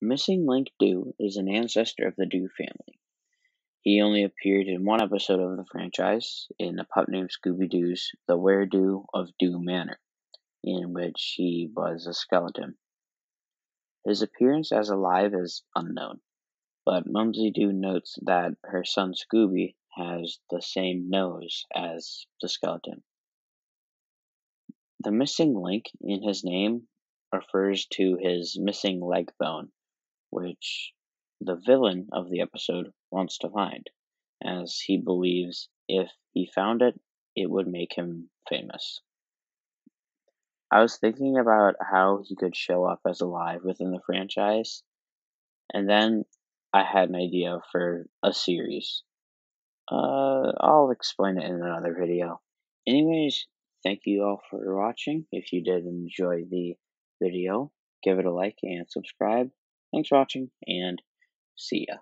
Missing Link Doo is an ancestor of the Doo family. He only appeared in one episode of the franchise, in a pup named Scooby-Doo's The Were-Doo of Doo Manor, in which he was a skeleton. His appearance as alive is unknown, but Mumsy Doo notes that her son Scooby has the same nose as the skeleton. The missing link in his name refers to his missing leg bone, which the villain of the episode wants to find, as he believes if he found it, it would make him famous. I was thinking about how he could show up as alive within the franchise, and then I had an idea for a series. Uh, I'll explain it in another video. Anyways, thank you all for watching. If you did enjoy the video, give it a like and subscribe. Thanks for watching, and see ya.